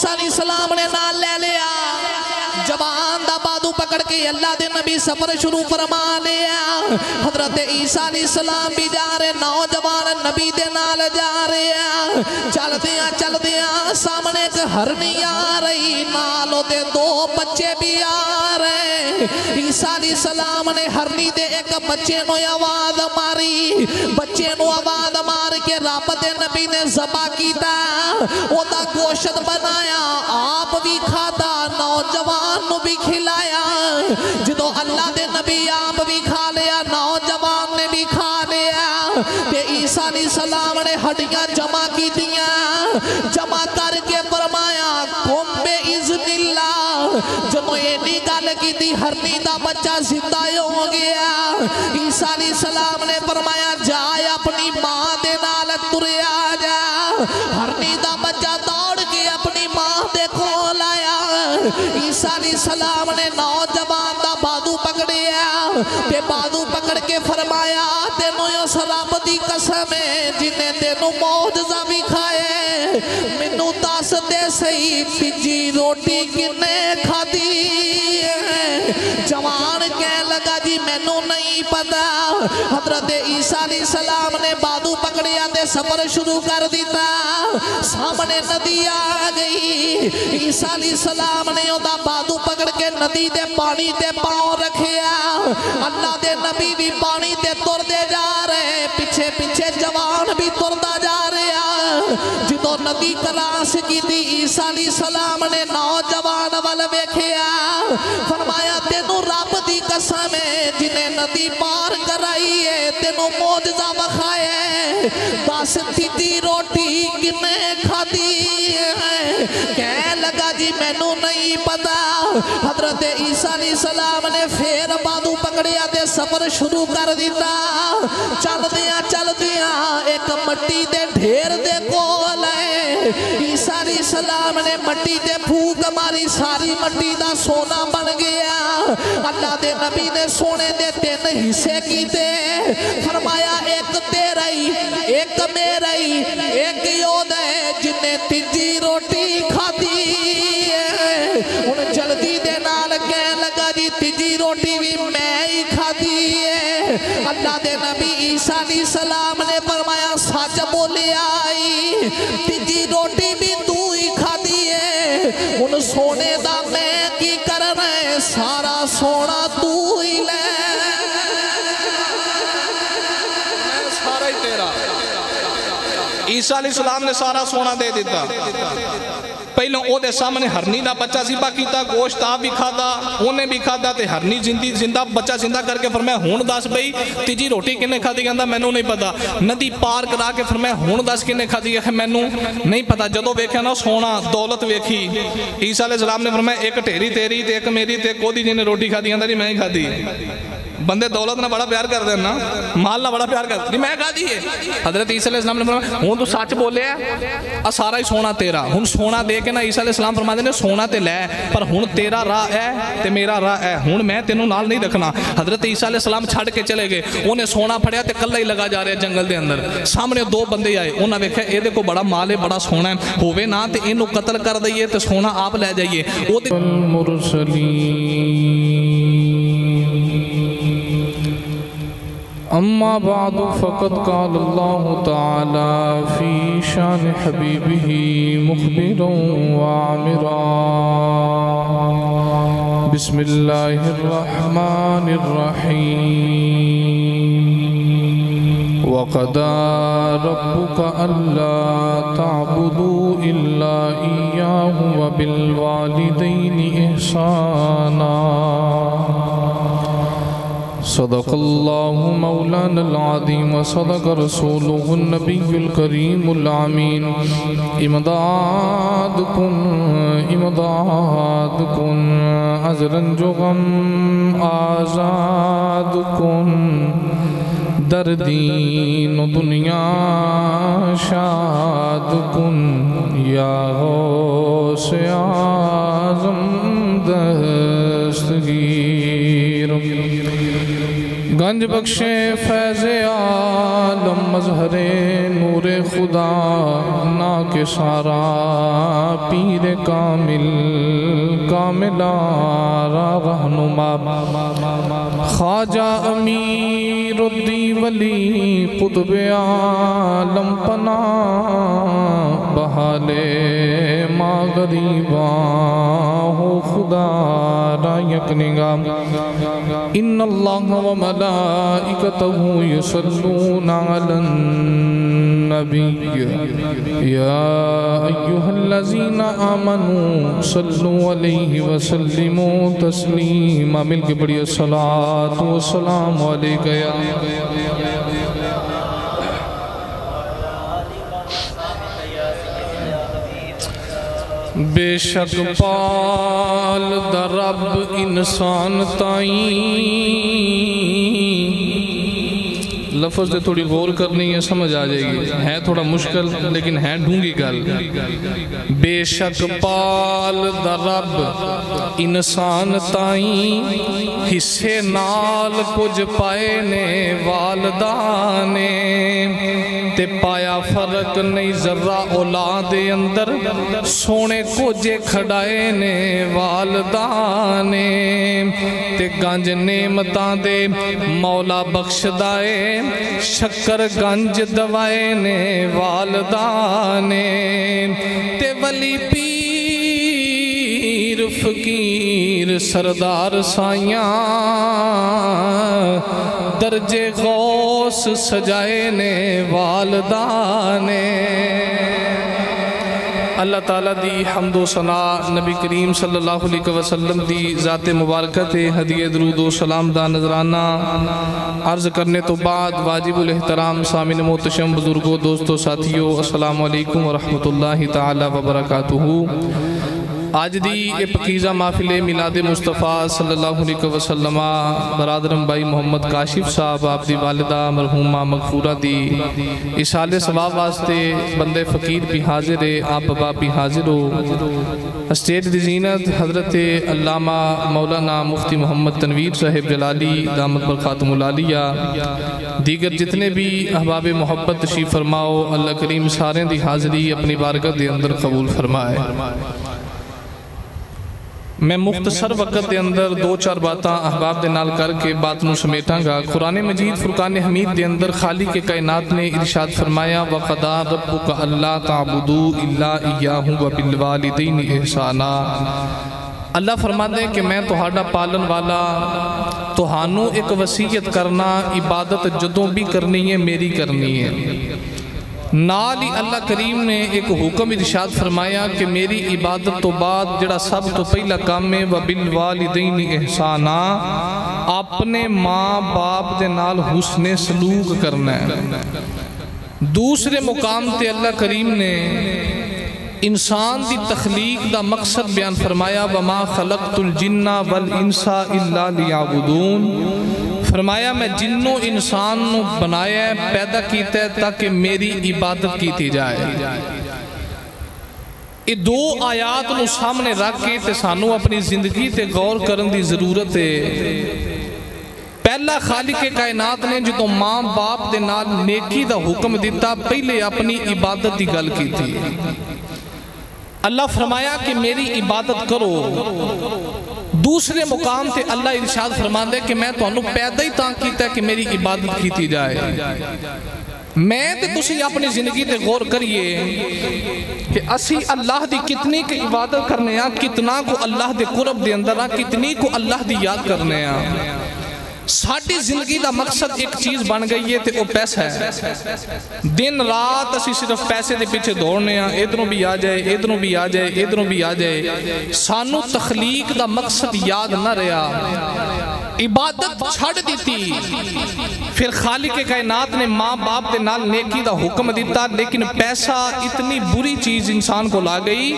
عیسیٰ علیہ السلام نے نال لے لیا۔ جوان دا بادو پکڑ کے اللہ دے نبی سفر شروع فرما لیا۔ حضرت عیسیٰ علیہ السلام بھی جا رہے، نوجوان نبی دے نال جا رہے ہیں۔ چل دیا چل دیا سامنے ایک ہرنی آ رہی، نالوں دے دو بچے بھی آ رہے عیسیٰ علیہ السلام نے ہرنی دے ایک بچے نو آواز ماری۔ بچے نو آواز مار کے رب دے نبی نے زبا کیتا۔ وہ دا گوشت بنایا، آپ بھی کھاتا، نوجوان نو بھی کھلایا۔ جدو اللہ دے نبی آپ بھی کھا لیا، نوجوان نے بھی کھا لیا۔ تے عیسیٰ علیہ السلام نے ہڈیاں جمع کی دیا جمع کر کے فرمایا کم بے اذن اللہ جب یہ تھی ہرنی دا بچہ زندہ ہو گیا۔ عیسیٰ علیہ السلام نے فرمایا، جائے اپنی ماں دے نال ترے آ جا۔ ہرنی دا بچہ دوڑ کے اپنی ماں دے کھول آیا۔ عیسیٰ علیہ السلام نے نوجوان دا بادو پکڑیا۔ تے بادو پکڑ کے فرمایا، تینو یو سراب دی قسم ہے جنہیں تینو موجزہ بھی کھائے۔ منو دس دے سہی تجی روٹی کنے کھا دی جوان کہہ لگا جی مینو نہیں پتا۔ حضرت عیسیٰ علیہ السلام نے بادو پکڑیا تے سفر شروع کر دیتا۔ سامنے ندی آ گئی۔ عیسیٰ علیہ السلام نے دا بادو پکڑ کے ندی دے پانی تے پاؤں رکھیا۔ اللہ دے نبی بھی پانی تے تر دے جا رہے۔ پیچھے پیچھے نبی کلاس کی تھی، عیسیٰ علیہ السلام نے نوجوان وال بیکھیا فرمایا، تینو رب دی قسم ہے، جنہیں ندی پار کرائی ہے، تینو موجزہ بخائے دس تیتی روٹی کنے کھا دی ہے۔ کہہ لگا جی مینو نہیں پتا۔ حضرت عیسیٰ علیہ السلام نے پھر بادو پکڑیا دے سفر شروع کر دیتا۔ چل دیا چل دیا ایک مٹی دے ڈھیر دے کول ہے۔ عیسیٰ علیہ السلام نے مٹی دے پھوک ماری، ساری مٹی دا سونا بن گیا۔ اللہ دے نبی نے سونے دے تین حصے کی دے فرمایا، ایک تیرائی ایک میرائی ایک یود ہے، جنہیں تیجی السلام نے فرمایا، سچ بولے آئی، تیجی روٹی بھی تو ہی کھا دیئے ان سونے دا میں کی کرنا ہے؟ سارا سونا تو ہی لے۔ سارا ہی تیرا۔ عیسیٰ علیہ السلام نے سارا سونا دے دیتا۔ پہلوں او دے سامنے ہرنی دا بچہ زبا کیتا گوشت آپ بھی کھادا انہیں بھی کھادا تے ہرنی زندی زندہ بچہ زندہ کر کے فرمایا ہون دس بھئی تیجی روٹی کنے کھا دی گندا مینوں نہیں پتا ندی پار کرا کے فرمایا ہون دس کنے کھا دی کہ مینوں نہیں پتا جدو ویکھیا نا سونا دولت ویکھی عیسیٰ علیہ السلام نے فرمایا ایک ٹھیری تیری تے ایک میری تے کودی جی نے روٹی کھا دی گندا نہیں میں ہی کھا دی بندے دولت نہ بڑا پیار کر دینا مال نہ بڑا پیار کر دی میں کہا دیئے حضرت عیسیٰ علیہ السلام نے فرمایا ہون تو سچ بولے ہے آ سارا ہی سونا تیرا ہون سونا دے کے نا عیسیٰ علیہ السلام فرما دینے سونا تے لے پر ہون تیرا راہ ہے تے میرا راہ ہے ہون میں تینوں نال نہیں رکھنا حضرت عیسیٰ علیہ السلام چھڑ کے چلے گئے انہیں سونا پھڑیا تے کلہ ہی لگا جا رہے جنگل دے اندر سامنے دو بندے آئے انہاں ویکھے اے دے کو بڑا مال ہے بڑا سونا ہے ہووے أما بعد فقد قال الله تعالى في شان حبيبه مخبرا وعامرا. بسم الله الرحمن الرحيم. وقضى ربك ألا تعبدوا إلا إياه وبالوالدين إحسانا. صدق الله مولانا العظيم وصدق رسوله النبي الكريم العمين امداد کن امداد کن از رنج غم آزاد کن در دین و دنیا شاد کن یا غوث اعظم دستگیر. گنج بخشے فیض عالم، مظہر نور خدا، نا کے سارا پیر کامل کامل آرا رہنما۔ خواجہ امیر الدی ولی، قطب عالم پنا بحالے ما غریباں، ہو خدا را یک نگام ان اللہ و ملائکتہ یسلون علی النبی یا ایوہ الذین آمنوا صلو علیہ وسلموا تسلیما مل کے بڑی صلاة و سلام علیکہ یا بے شک پال درب انسان تائیں۔ لفظ دے تھوڑی غور کرنی ہے، سمجھ آ جائے گی۔ ہے تھوڑا مشکل، لیکن ہے ڈھونگی گل۔ بے شک پال در رب انسان تائیں حصے نال کچھ پائے نے والدانے تے پایا فرق نہیں، ذرہ اولاد اندر سونے کو جے کھڑائے نے والدانے تے گنج نعمتاں دے مولا بخش دائے شکر گنج دوائے نے والدانے تے ولی پیر فقیر سردار سائیاں درجے غوث سجائے نے والدانے اللہ تعالیٰ دی حمد و ثناء نبی کریم صلی اللہ علیہ وسلم دی ذات مبارکت ہدیہ درود و سلام دا نظرانہ عرض کرنے تو بعد واجب الاحترام سامن محتشم بزرگوں دوستو ساتھیوں، السلام علیکم ورحمت اللہ تعالی وبرکاتہ۔ آج دی یہ پکیزہ محفل میلاد مصطفیٰ صلی اللہ علیہ وسلم برادرم بھائی محمد کاشف صاحب، آپ دی والدہ مرحومہ مغفورہ دی اسال ثواب واسطے بندے فقیر بھی حاضر ہے، آپ بابا بھی حاضر ہو۔ اسٹیٹ دی زینت حضرت علامہ مولانا مفتی محمد تنویر صاحب جلالی، دامت برخاتم العالیہ۔ دیگر جتنے بھی احباب محبت تشریف فرماؤ، اللہ کریم سارے دی حاضری اپنی بارگت دے اندر قبول فرمائے۔ میں مختصر وقت دے اندر دو چار باتاں احباب دے نال کر کے بات نو سمیٹاں گا۔ قرآن مجید فرقان حمید دے اندر خالق کائنات نے ارشاد فرمایا وَقَدَا رَبُّكَ أَلَّا تَعْبُدُوا إِلَّا إِيَّاهُ وَبِالْوَالِدَيْنِ إِحْسَانًا۔ اللہ فرما دے کہ میں تہاڈا پالن والا تہانوں ایک وسیعت کرنا عبادت جدوں بھی کرنی ہے میری کرنی ہے۔ نال ہی اللہ کریم نے ایک حکم ارشاد فرمایا کہ میری عبادت تو بعد جڑا سب تو پہلا کام ہے وَبِالْوَالِدَيْنِ احسانا، اپنے ماں باپ دے نال حسن سلوک کرنا ہے۔ دوسرے مقام تے اللہ کریم نے انسان دی تخلیق دا مقصد بیان فرمایا، وَمَا خَلَقْتُ الْجِنَّ وَالْإِنسَا إِلَّا لِيَعْبُدُونَ۔ فرمایا، میں جنوں انسان نو بنایا ہے، پیدا کیتا ہے تاکہ میری عبادت کیتی جائے۔ یہ دو آیات نو سامنے رکھ کے تے سانو اپنی زندگی تے غور کرن دی ضرورت ہے۔ پہلا خالق کائنات نے جدو ماں باپ دے نال نیکی دا حکم دیتا پہلے اپنی عبادت دی گل کی تھی اللہ فرمایا کہ میری عبادت کرو۔ دوسرے مقام تے اللہ ارشاد فرما دے کہ میں تو انہوں پیدا ہی تاں کیتا ہے کہ میری عبادت کیتی جائے۔ میں تے تسی اپنی زندگی تے غور کریے کہ اسی اللہ دی کتنی کی عبادت کرنے ہیں کتنا کو اللہ دے قرب دے اندر کتنی کو اللہ دی یاد کرنے ہیں ساڑھی زندگی دا مقصد ایک چیز بن گئی ہے تے وہ پیسہ ہے۔ دن رات اسی صرف پیسے دے پیچھے دوڑنے ہیں ادھروں بھی آ جائے، ادھروں بھی آ جائے، ادھروں بھی آ جائے۔ سانو تخلیق دا مقصد یاد نہ رہا عبادت چھڑ دیتی۔ ਫਿਰ ਖਾਲਿਕ ਕਾਇਨਾਤ ਨੇ ਮਾਂ ਬਾਪ ਦੇ ਨਾਲ ਨੇਕੀ ਦਾ ਹੁਕਮ ਦਿੱਤਾ ਲੇਕਿਨ ਪੈਸਾ ਇਤਨੀ ਬੁਰੀ ਚੀਜ਼ ਇਨਸਾਨ ਕੋਲ ਆ ਗਈ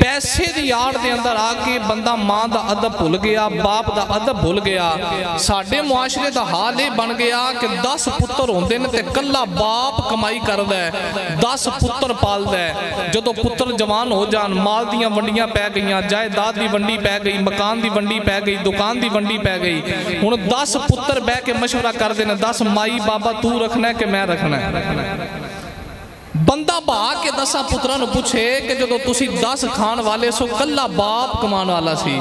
ਪੈਸੇ ਦੀ ਆੜ ਦੇ ਅੰਦਰ ਆ ਕੇ ਬੰਦਾ ਮਾਂ ਦਾ ਅਦਬ ਭੁੱਲ ਗਿਆ ਬਾਪ ਦਾ ਅਦਬ ਭੁੱਲ ਗਿਆ ਸਾਡੇ ਮੁਆਸ਼ਰੇ ਦਾ ਹਾਲ ਇਹ ਬਣ ਗਿਆ ਕਿ 10 ਪੁੱਤਰ ਹੁੰਦੇ ਨੇ ਤੇ ਕੱਲਾ ਬਾਪ ਕਮਾਈ ਕਰਦਾ ਹੈ 10 ਪੁੱਤਰ ਪਾਲਦਾ ਹੈ ਜਦੋਂ ਪੁੱਤਰ ਜਵਾਨ ਹੋ ਜਾਣ ਮਾਲ ਦੀਆਂ ਵੰਡੀਆਂ ਪੈ ਗਈਆਂ ਜਾਇਦਾਦ ਦੀ ਵੰਡੀ ਪੈ ਗਈ ਮਕਾਨ ਦੀ ਵੰਡੀ ਪੈ ਗਈ ਦੁਕਾਨ ਦੀ ਵੰਡੀ ਪੈ ਗਈ ਹੁਣ 10 ਪੁੱਤਰ ਬਹਿ ਕੇ مشورہ ਕਰਦੇ ਨੇ 10 ਮਾਈ ਬਾਬਾ ਤੂੰ ਰੱਖਣਾ ਕਿ ਮੈਂ ਰੱਖਣਾ ਬੰਦਾ ਭਾ ਕੇ ਦਸਾਂ ਪੁੱਤਰਾਂ ਨੂੰ ਪੁੱਛੇ ਕਿ ਜਦੋਂ ਤੁਸੀਂ 10 ਖਾਣ ਵਾਲੇ ਸੋ ਕੱਲਾ ਬਾਪ ਕਮਾਉਣ ਵਾਲਾ ਸੀ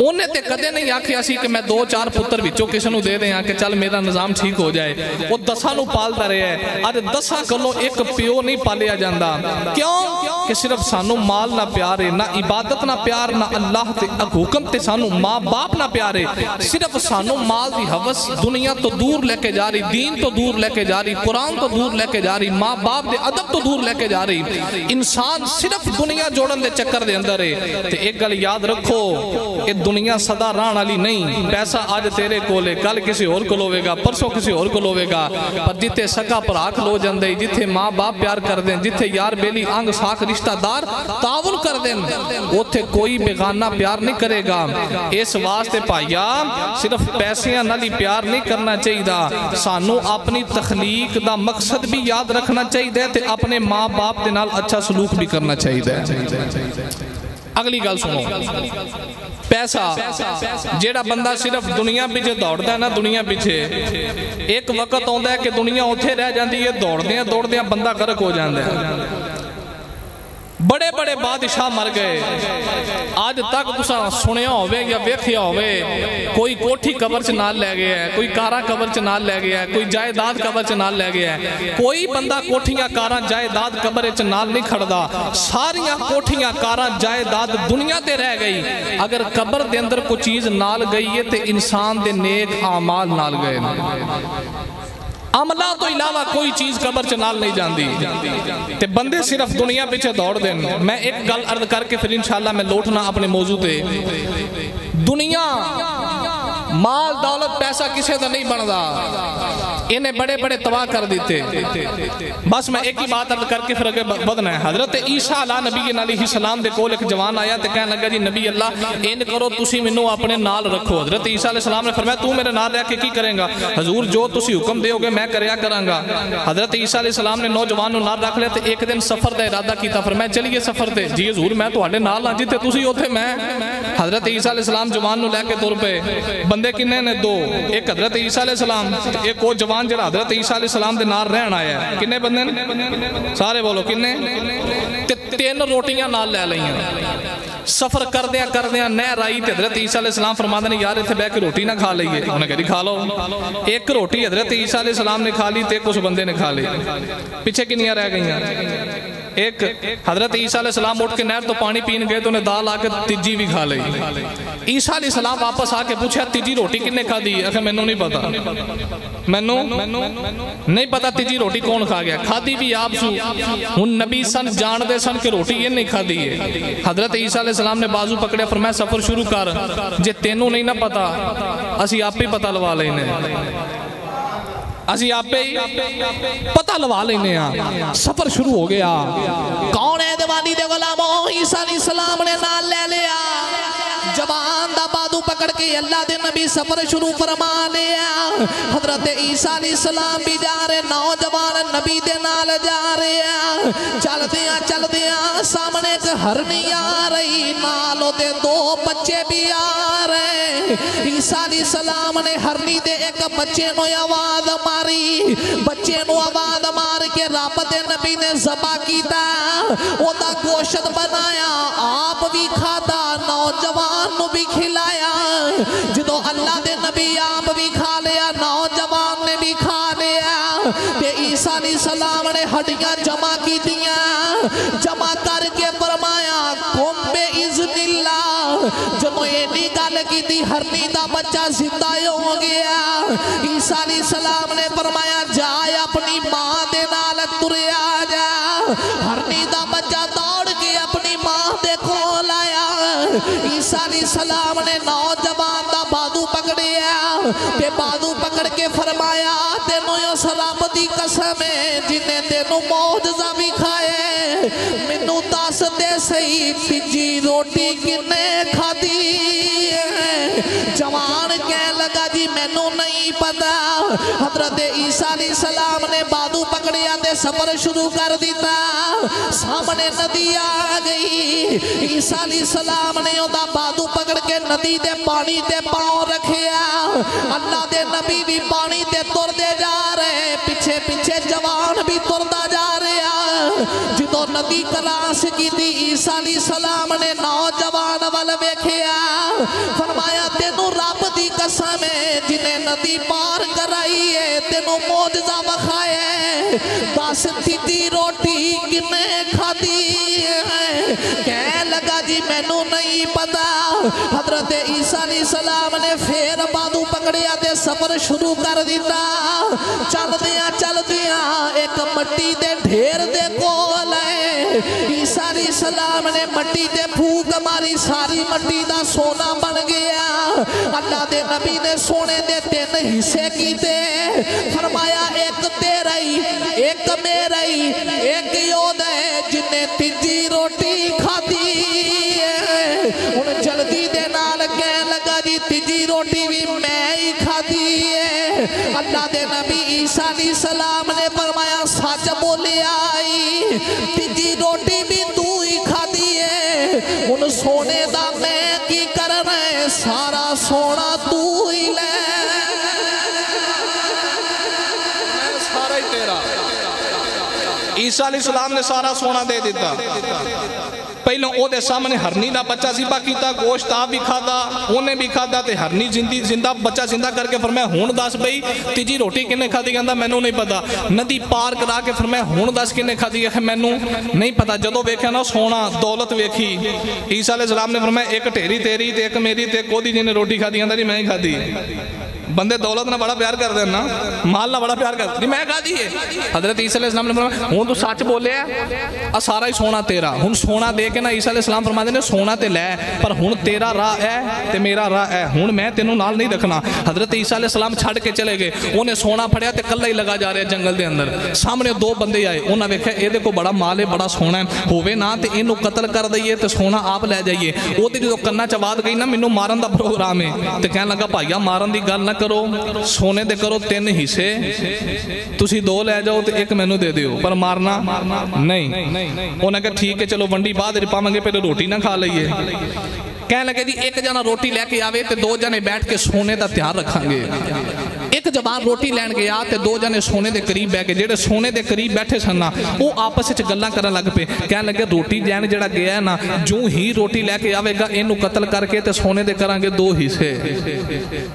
ਉਹਨੇ ਤੇ ਕਦੇ ਨਹੀਂ ਆਖਿਆ ਸੀ ਕਿ ਮੈਂ ਦੋ ਚਾਰ ਪੁੱਤਰ ਵਿੱਚੋਂ ਕਿਸੇ ਨੂੰ ਦੇ ਦਿਆਂ ਕਿ ਚੱਲ ਮੇਰਾ ਨਿਜ਼ਾਮ ਠੀਕ ਹੋ ਜਾਏ ਉਹ ਦਸਾਂ ਨੂੰ ਪਾਲਦਾ ਰਿਹਾ ਹੈ ਅੱਜ ਦਸਾਂ ਕੋਲੋਂ ਇੱਕ ਪਿਓ ਨਹੀਂ ਪਾਲਿਆ ਜਾਂਦਾ ਕਿਉਂ ਕਿ ਸਿਰਫ ਸਾਨੂੰ ਮਾਲ ਨਾ ਪਿਆਰ ਹੈ ਨਾ ਇਬਾਦਤ ਨਾ ਪਿਆਰ ਨਾ ਅੱਲਾਹ ਤੇ ਹੁਕਮ ਤੇ ਸਾਨੂੰ ਮਾਂ ਬਾਪ ਨਾ ਪਿਆਰ ਹੈ ਸਿਰਫ ਸਾਨੂੰ ਮਾਲ ਦੀ ਹਵਸ ਦੁਨੀਆ ਤੋਂ ਦੂਰ ਲੈ ਕੇ ਜਾ ਰਹੀ دین ਤੋਂ ਦੂਰ ਲੈ ਕੇ ਜਾ ਰਹੀ ਕੁਰਾਨ ਤੋਂ ਦੂਰ ਲੈ ਕੇ ਜਾ ਰਹੀ دے ادب تو دور لے کے جا رہی۔ انسان صرف دنیا جوڑن دے چکر دے اندر ہے۔ تے ایک گل یاد رکھو کہ دنیا صدا ران والی نہیں۔ پیسہ آج تیرے کول کل کسی اور کول ہوے گا، پرسوں کسی اور کول ہوے گا۔ پر جتھے سکا پراک لو جندے جتھے ماں باپ پیار کر دیں، جتھے یار بیلی انگ ساکھ رشتہ دار تعاون کر دیں، اوتھے کوئی بیگانہ پیار نہیں کرے گا۔ اس واسطے پایا صرف پیسیاں نالی پیار نہیں کرنا چاہیے سانو اپنی تخلیق دا مقصد بھی یاد رکھنا چاہیے ਚਾਹੀਦਾ ਹੈ ਤੇ ਆਪਣੇ ਮਾਂ ਬਾਪ ਦੇ ਨਾਲ ਅੱਛਾ ਸਲੂਕ ਵੀ ਕਰਨਾ ਚਾਹੀਦਾ ਹੈ। ਅਗਲੀ ਗੱਲ ਸੁਣੋ। ਪੈਸਾ, ਜਿਹੜਾ ਬੰਦਾ ਸਿਰਫ ਦੁਨੀਆ ਪਿੱਛੇ ਦੌੜਦਾ ਨਾ, ਦੁਨੀਆ ਪਿੱਛੇ ਇੱਕ ਵਕਤ ਆਉਂਦਾ ਕਿ ਦੁਨੀਆ ਉੱਥੇ ਰਹਿ ਜਾਂਦੀ ਹੈ ਦੌੜਦਿਆਂ ਦੌੜਦਿਆਂ ਬੰਦਾ ਗਰਕ ਹੋ ਜਾਂਦਾ ਹੈ। ਬੜੇ ਬੜੇ ਬਾਦਸ਼ਾਹ ਮਰ ਗਏ। ਅੱਜ ਤੱਕ ਤੁਸੀਂ ਸੁਣਿਆ ਹੋਵੇ ਜਾਂ ਵੇਖਿਆ ਹੋਵੇ, ਕੋਈ ਕੋਠੀ ਕਬਰ ਚ ਨਾਲ ਲੈ ਗਿਆ ਕੋਈ ਕਾਰਾਂ ਕਬਰ ਚ ਨਾਲ ਲੈ ਗਿਆ ਕੋਈ ਜਾਇਦਾਦ ਕਬਰ ਚ ਨਾਲ ਲੈ ਗਿਆ ਕੋਈ ਬੰਦਾ ਕੋਠੀਆਂ ਕਾਰਾਂ, ਜਾਇਦਾਦ ਕਬਰ ਚ ਨਾਲ ਨਹੀਂ ਖੜਦਾ। ਸਾਰੀਆਂ ਕੋਠੀਆਂ ਕਾਰਾਂ, ਜਾਇਦਾਦ ਦੁਨੀਆ ਤੇ ਰਹਿ ਗਈ। ਅਗਰ ਕਬਰ ਦੇ ਅੰਦਰ ਕੋਈ ਚੀਜ਼ ਨਾਲ ਗਈ ਹੈ ਤੇ ਇਨਸਾਨ ਦੇ ਨੇਕ ਆਮਾਲ ਨਾਲ ਗਏ ਨੇ। ਅਮਲਾ ਤੋਂ ਇਲਾਵਾ ਕੋਈ ਚੀਜ਼ ਕਬਰ ਚ ਨਾਲ ਨਹੀਂ ਜਾਂਦੀ। ਤੇ ਬੰਦੇ ਸਿਰਫ ਦੁਨੀਆ ਪਿੱਛੇ ਦੌੜਦੇ ਨੇ ਮੈਂ ਇੱਕ ਗੱਲ ਅਰਜ਼ ਕਰਕੇ ਫਿਰ ਇਨਸ਼ਾਅੱਲਾ ਮੈਂ ਲੋਟਣਾ ਆਪਣੇ ਮੌਜੂ ਤੇ। ਦੁਨੀਆ مال، دولت، پیسہ کسے دا نہیں بندا۔ انہیں بڑے بڑے تواہ کر دیتے۔ بس میں ایک ہی بات عرض کر کے پھر اگر بدنا ہے۔ حضرت عیسیٰ علیہ نبی علیہ السلام دے کول ایک جوان آیا تے کہنے لگا جی نبی اللہ، ان کرو، تسی منو اپنے نال رکھو۔ حضرت عیسیٰ علیہ السلام نے فرمایا، تو میرے نال رہ کے کی کریں گا؟ حضور، جو تسی حکم دے ہوگے، میں کریا کرنگا حضرت عیسیٰ علیہ السلام نے نوجوان نو نال رکھ لیا تے ایک دن سفر دے ارادہ کی تا فرمایا، چلیے سفر دے جی حضور، میں تو ہڑے نال آجی تے تسی ہوتے میں حضرت عیسیٰ علیہ السلام جوان نو لے کے تر پے بندے بندے کنے نے دو، ایک حضرت عیسیٰ علیہ السلام، ایک اور جوان جڑا حضرت عیسیٰ علیہ السلام دے نال رہن آیا ہے۔ کنے بندے نے؟ سارے بولو کنے؟ تین روٹیاں نال لے لئی ہیں سفر کردیا کردیا نہر آئی تے حضرت عیسیٰ علیہ السلام فرما دے یار ایتھے بیٹھ کے روٹی نہ کھا لئیے۔ انہوں نے کہا جی کھا لو۔ ایک روٹی حضرت عیسیٰ علیہ السلام نے کھا لی تے کچھ بندے نے کھا لی۔ پیچھے کنیاں رہ گئی ہیں ایک حضرت عیسیٰ علیہ السلام اٹھ کے نہر تو پانی پین گئے تو انہیں دال آ تیجی بھی کھا لئی عیسیٰ علیہ السلام واپس آ کے پوچھا تیجی روٹی کن کھا دی؟ اکھے میں نہیں پتا۔ میں نہیں پتا تیجی روٹی کون کھا گیا۔ کھا دی بھی آپ سو۔ ہن نبی سن جان دے سن کے روٹی یہ نہیں کھا دی ہے۔ حضرت عیسیٰ علیہ السلام نے بازو پکڑے فرمایا، سفر شروع کر۔ جے تینوں نہیں نہ پتا، اسی آپ ہی پتا لوا لینے۔ ਅਸੀਂ ਆਪੇ ਹੀ ਪਤਾ ਲਵਾ ਲੈਨੇ ਆ ਸਫ਼ਰ ਸ਼ੁਰੂ ਹੋ ਗਿਆ ਕੌਣ ਹੈ ਦੀਵਾਨੀ ਦੇ ਗੁਲਾਮੋ ਈਸਾ ਅਲੀ ਸਲਾਮ ਨੇ ਨਾਲ ਲੈ ਲਿਆ ਜ਼ਬਾਨ ਦਾ تو پکڑ کے اللہ دے نبی سفر شروع فرما لیا۔ حضرت عیسیٰ علیہ السلام بھی جا رہے، نوجوان نبی دے نال جا رہے ہیں۔ چل دیا چل دیا سامنے ایک ہرنی آ رہی، نالوں دے دو بچے بھی آ رہے۔ عیسیٰ علیہ السلام نے ہرنی دے ایک بچے نو آواز ماری۔ بچے نو آواز مار کے رب دے نبی نے زبا کیتا۔ وہ دا گوشت بنایا، آپ بھی کھادا نوجوان نو بھی کھلایا۔ جدو اللہ دے نبی آپ بھی کھا لیا، نوجوان نے بھی کھا لیا۔ کہ عیسیٰ علیہ السلام نے ہڈیاں جمع کی دیا جمع کر کے فرمایا کم بے عزن اللہ۔ جب یہ گل کی تھی ہرنی دا بچہ زندہ ہو گیا۔ عیسیٰ علیہ السلام نے فرمایا، جائے اپنی ماں دے نال تریا جا۔ ہر سامنے نوجوان دا بازو پکڑیا تے بازو پکڑ کے فرمایا تینو یا سلامتی قسم ہے جنہیں تینو موجزہ بھی کھائے۔ منو دس سہی پجی روٹی کنے کھا دی جوان کہہ لگا جی میں نہیں پتا۔ حضرت عیسیٰ علیہ السلام نے بادو سفر شروع کر دیتا۔ سامنے ندی آ گئی۔ عیسیٰ علیہ السلام نے ادا بادو پکڑ کے ندی دے پانی دے پاؤں رکھیا۔ اللہ دے نبی بھی پانی دے تر جا رہے۔ پیچھے پیچھے جوان بھی تردہ جا رہے جدو نبی کلاس کی دی عیسیٰ علیہ السلام نے نوجوان وال ویکھیا، فرمایا تینو رب دی قسم جنہیں ندی پار کرائی ہے تینو موجزہ بخائے داستی تھی روٹی کنے کھا ہیں کہنے لگا جی میں نو نہیں پتا۔ حضرت عیسیٰ علیہ السلام نے پھر بادو پکڑیا دے سفر شروع کر دیتا۔ چل دیا چل دیا ایک مٹی دے ڈھیر دے کول ہے۔ عیسیٰ علیہ السلام نے مٹی دے پھوک ماری، ساری مٹی دا سونا بن گیا۔ اللہ دے نبی نے سونے دے تین حصے دے فرمایا، ایک تیرہی ایک میرہی تیجی روٹی ਈਸਾ ਅਲੀ ਸਲਾਮ ਨੇ ਸਾਰਾ ਸੋਨਾ ਦੇ ਦਿੱਤਾ। ਪਹਿਲਾਂ ਉਹਦੇ ਸਾਹਮਣੇ ਹਰਨੀ ਦਾ ਬੱਚਾ ਸੀ, ਬਾਕੀ ਤਾਂ ਗੋਸ਼ਤ ਆਪ ਵੀ ਖਾਦਾ ਉਹਨੇ ਵੀ ਖਾਦਾ ਤੇ ਹਰਨੀ ਜਿੰਦੀ ਜ਼ਿੰਦਾ ਬੱਚਾ ਜ਼ਿੰਦਾ ਕਰਕੇ ਫਰਮਾਇਆ ਹੁਣ ਦੱਸ ਬਈ, ਤੀਜੀ ਰੋਟੀ ਕਿੰਨੇ ਖਾਦੀ ਕਹਿੰਦਾ ਮੈਨੂੰ ਨਹੀਂ ਪਤਾ। ਨਦੀ ਪਾਰ ਕਰਾ ਕੇ ਫਰਮਾਇਆ ਹੁਣ ਦੱਸ ਕਿੰਨੇ ਖਾਦੀ ਹੈ, ਮੈਨੂੰ ਨਹੀਂ ਪਤਾ। ਜਦੋਂ ਵੇਖਿਆ ਨਾ ਸੋਨਾ ਦੌਲਤ ਵੇਖੀ। ਈਸਾ ਅਲੀ ਸਲਾਮ ਨੇ ਫਰਮਾਇਆ ਇੱਕ ਢੇਰੀ ਤੇਰੀ ਤੇ ਇੱਕ ਮੇਰੀ ਤੇ ਕੋਦੀ ਜਿਹਨੇ ਰੋਟੀ ਖਾਦੀ ਕਹਿੰਦਾ ਜੀ ਮੈਂ ਹੀ ਖਾਦੀ ਬੰਦੇ ਦੌਲਤ ਨਾਲ ਬੜਾ ਪਿਆਰ ਕਰਦੇ ਨੇ ਨਾ ਮਾਲ ਨਾਲ ਬੜਾ ਪਿਆਰ ਕਰਦੇ ਨਹੀਂ ਮੈਂ ਕਹਾ ਦੀਏ ਹਜ਼ਰਤ ਈਸਾ ਅਲੈਹਿਸ ਸਲਾਮ ਨੇ ਫਰਮਾਇਆ ਹੁਣ ਤੂੰ ਸੱਚ ਬੋਲਿਆ ਆ ਸਾਰਾ ਹੀ ਸੋਨਾ ਤੇਰਾ ਹੁਣ ਸੋਨਾ ਦੇ ਕੇ ਨਾ ਈਸਾ ਅਲੈਹਿਸ ਸਲਾਮ ਫਰਮਾਉਂਦੇ ਨੇ ਸੋਨਾ ਤੇ ਲੈ ਪਰ ਹੁਣ ਤੇਰਾ ਰਾਹ ਹੈ ਤੇ ਮੇਰਾ ਰਾਹ ਹੈ ਹੁਣ ਮੈਂ ਤੈਨੂੰ ਨਾਲ ਨਹੀਂ ਰੱਖਣਾ ਹਜ਼ਰਤ ਈਸਾ ਅਲੈਹਿਸ ਸਲਾਮ ਛੱਡ ਕੇ ਚਲੇ ਗਏ ਉਹਨੇ ਸੋਨਾ ਫੜਿਆ ਤੇ ਕੱਲਾ ਹੀ ਲਗਾ ਜਾ ਰਿਹਾ ਜੰਗਲ ਦੇ ਅੰਦਰ ਸਾਹਮਣੇ ਦੋ ਬੰਦੇ ਆਏ ਉਹਨਾਂ ਵੇਖਿਆ ਇਹਦੇ ਕੋਲ ਬੜਾ ਮਾਲ ਹੈ ਬੜਾ ਸੋਨਾ ਹੈ ਹੋਵੇ ਨਾ ਤੇ ਇਹਨੂੰ ਕਤਲ ਕਰ ਦਈਏ ਤੇ ਸੋਨਾ ਆਪ ਲੈ ਜਾਈਏ ਉਹਦੇ ਜਦੋਂ ਕੰਨਾਂ ਚ ਆਵਾਜ਼ ਗਈ ਨਾ ਮੈਨੂੰ ਮਾਰਨ ਦਾ ਪ੍ਰੋਗਰਾਮ ਹੈ ਤੇ ਕਹਿਣ ਕਰੋ, ਸੋਨੇ ਦੇ ਕਰੋ ਤਿੰਨ ਹਿੱਸੇ। ਤੁਸੀਂ ਦੋ ਲੈ ਜਾਓ ਤੇ ਇੱਕ ਮੈਨੂੰ ਦੇ ਦਿਓ, ਪਰ ਮਾਰਨਾ ਨਹੀਂ। ਉਹਨਾਂ ਕਿਹਾ, ਠੀਕ ਹੈ, ਚਲੋ ਵੰਡੀ, ਬਾਅਦ ਵਿੱਚ ਪਾਵਾਂਗੇ, ਪਹਿਲਾਂ ਰੋਟੀ ਨਾ ਖਾ ਲਈਏ। ਕਹਿਣ ਲੱਗੇ ਜੀ, ਇੱਕ ਜਣਾ ਰੋਟੀ ਲੈ ਕੇ ਆਵੇ ਤੇ ਦੋ ਜਣੇ ਬੈਠ ਕੇ ਸੋਨੇ ਦਾ ਧਿਆਨ ਰੱਖਾਂਗੇ। ਜਵਾਨ ਰੋਟੀ ਲੈਣ ਗਿਆ ਤੇ ਦੋ ਜਣੇ ਸੋਨੇ ਦੇ ਕਰੀਬ ਬਹਿ ਕੇ ਜਿਹੜੇ ਸੋਨੇ ਦੇ ਕਰੀਬ ਬੈਠੇ ਸਨ ਨਾ ਉਹ ਆਪਸ ਵਿੱਚ ਗੱਲਾਂ ਕਰਨ ਲੱਗ ਪਏ ਕਹਿਣ ਲੱਗੇ ਰੋਟੀ ਲੈਣ ਜਿਹੜਾ ਗਿਆ ਨਾ ਜੂ ਹੀ ਰੋਟੀ ਲੈ ਕੇ ਆਵੇਗਾ ਇਹਨੂੰ ਕਤਲ ਕਰਕੇ ਤੇ ਸੋਨੇ ਦੇ ਕਰਾਂਗੇ ਦੋ ਹਿੱਸੇ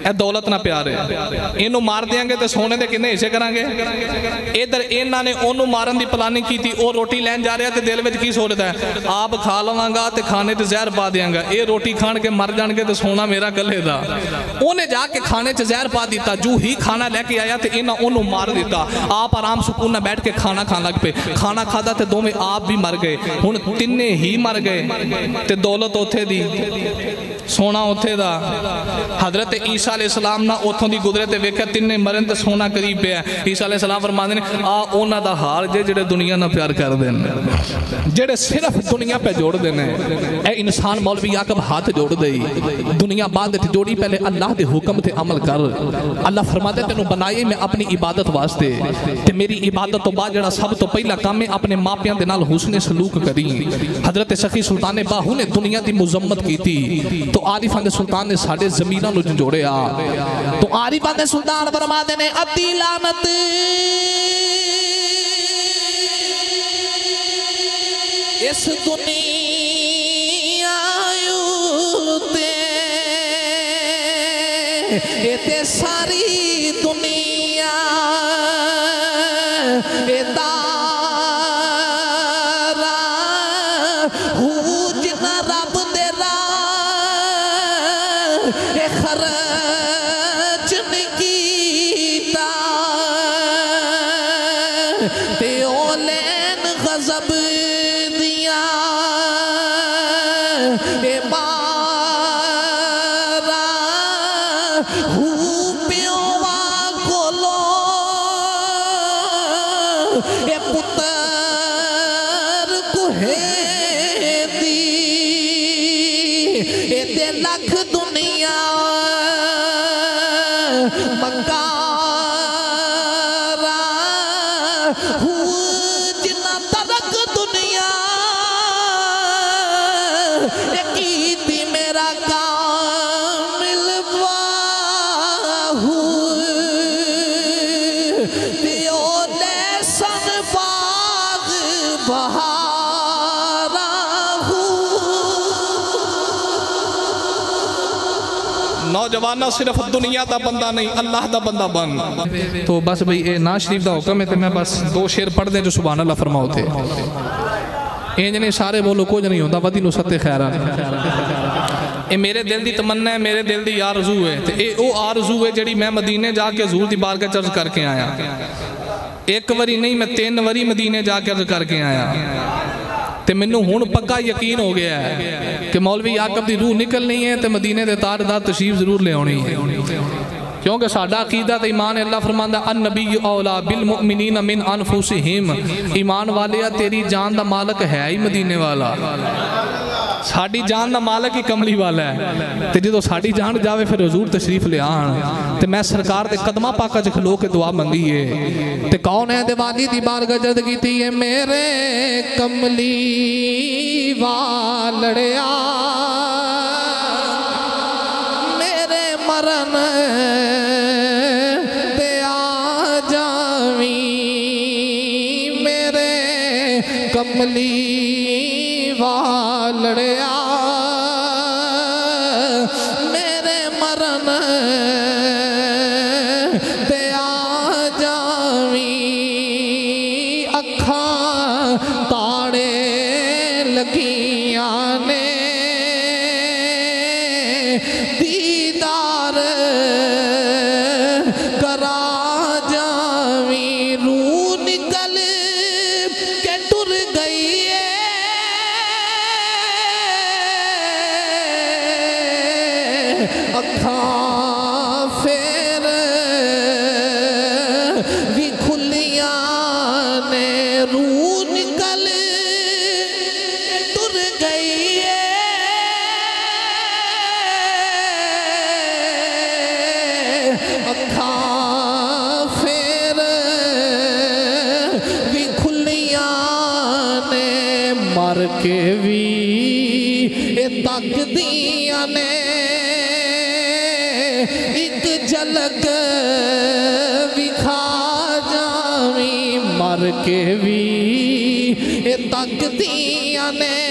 ਇਹ ਦੌਲਤ ਨਾਲ ਪਿਆਰ ਹੈ ਇਹਨੂੰ ਮਾਰ ਦਿਆਂਗੇ ਤੇ ਸੋਨੇ ਦੇ ਕਿੰਨੇ ਹਿੱਸੇ ਕਰਾਂਗੇ ਇਧਰ ਇਹਨਾਂ ਨੇ ਉਹਨੂੰ ਮਾਰਨ ਦੀ ਪਲਾਨਿੰਗ ਕੀਤੀ ਉਹ ਰੋਟੀ ਲੈਣ ਜਾ ਰਿਹਾ ਤੇ ਦਿਲ ਵਿੱਚ ਕੀ ਸੋਚਦਾ ਹੈ ਆਪ ਖਾ ਲਵਾਂਗਾ ਤੇ ਖਾਣੇ ਤੇ ਜ਼ਹਿਰ ਪਾ ਦਿਆਂਗਾ ਇਹ ਰੋਟੀ ਖਾਣ ਕੇ ਮਰ ਜਾਣਗੇ ਤੇ ਸੋਨਾ ਮੇਰਾ ਕੱਲੇ ਦਾ ਉਹਨੇ ਜਾ ਕੇ ਖਾਣੇ 'ਚ ਜ਼ਹਿਰ ਪਾ ਦਿੱਤਾ ਜੂ ਹੀ کھانا لے کے آیا تو انہاں انہوں مار دیتا۔ آپ آرام سکون نہ بیٹھ کے کھانا کھانا لگ پہ کھانا کھادا تے دو میں آپ بھی مر گئے۔ ہن تنے ہی مر گئے۔ تے دولت اوتھے دی۔ سونا اتھے دا حضرت عیسیٰ علیہ السلام نہ اتھوں دی گزرے تے ویکھیا تین مرن تے سونا قریب پہ ہے عیسیٰ علیہ السلام فرماندے نے آ اونا دا حال جے جڑے دنیا نہ پیار کر دین جڑے صرف دنیا پہ جوڑ دینے اے انسان مولوی یاکب ہاتھ جوڑ دئی دنیا بعد تے جوڑی پہلے اللہ دے حکم تے عمل کر اللہ فرماتے تینوں بنائے میں اپنی عبادت واسطے تے میری عبادت تو بعد جڑا سب تو پہلا کام اپنے ماں پیاں دے حسن سلوک کری حضرت سخی سلطان باہو نے دنیا دی مذمت کی تھی تو تو عارفان سلطان نے ساڑھے زمینہ نو جنجوڑیا تو عارفان سلطان فرما دینے ادی لانت اس دنیا آیو تے یہ تے ساری یقیدی میرا کامل باہو لیسن باغ بہارا ہوں۔ نوجوانہ صرف دنیا دا بندہ نہیں اللہ دا بندہ بن۔ تو بس بھئی اے نا شریف دا حکم ہے تو میں بس دو شیر پڑھ دیں جو سبحان اللہ فرماؤ تھے۔ این جنے سارے بولو کچھ نہیں ہوتا ودی نو ستے خیران اے میرے دل دی تمنا ہے میرے دل دی آرزو ہے تے اے او آرزو ہے جڑی میں مدینے جا کے حضور دی بارگاہ چرز کر کے آیا ایک وری نہیں میں تین وری مدینے جا کے عرض کر کے آیا تے منو ہون پکا یقین ہو گیا ہے کہ مولوی آقب دی روح نکلنی ہے تے مدینے دے تار دا کیونکہ ساڈا عقیدہ تے ایمان ہے، اللہ فرماندا النبی اولا بالمؤمنین من انفسہم۔ ایمان والیا تیری جان دا مالک ہے ہی مدینے والا۔ ساڈی جان دا مالک ہی کملی والا ہے۔ تے جدو ساڈی جان جاوے، پھر حضور تشریف لے آن۔ تے میں سرکار دے قدمہ پاکا چ کھلو کے دعا منگی ہے تے کون ہے دیوانی دی بارگاہ جد کیتی ہے، میرے کملی والڑیا؟ جاویں مر کے بھی اے تک دیاں نے ایک جھلک کھا جاویں۔ مر کے بھی یہ تک دیاں نے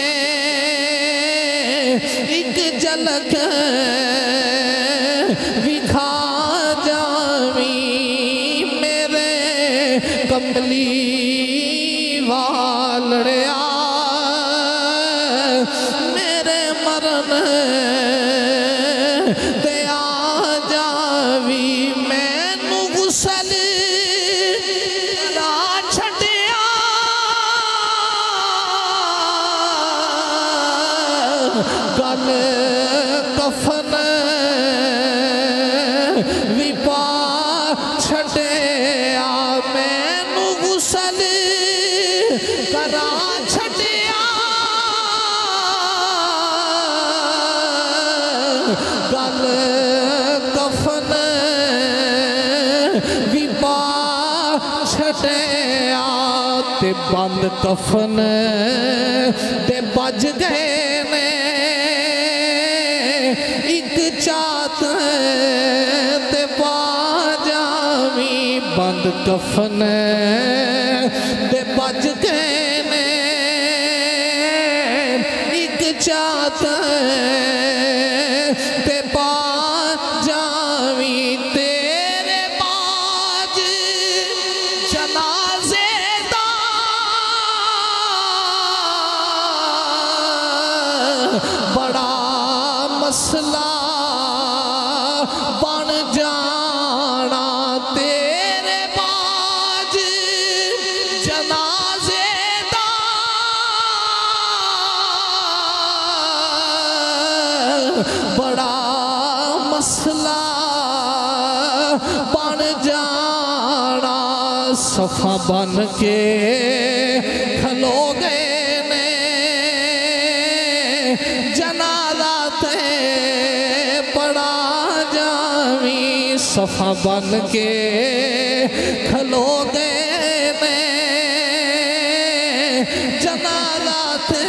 تے بند کفن تے بج گئے نے ایک چات تے پا جاویں بند صفا بن کے کھلو گے میں۔ جنازہ صفا بن کے کھلو گے میں۔ جنازہ تے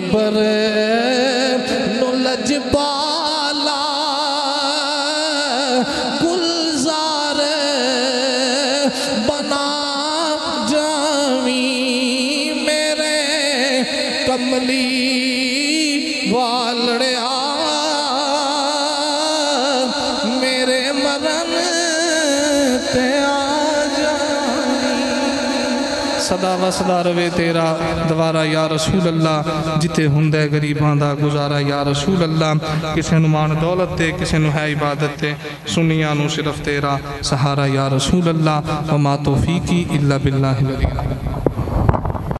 میری صدا و صدا روے تیرا دوارا یا رسول اللہ جتے ہندے غریباں دا گزارا یا رسول اللہ کسے نو مان دولت تے کسے نو ہے عبادت تے سنیاں نو صرف تیرا سہارا یا رسول اللہ وما توفیقی الا باللہ العلی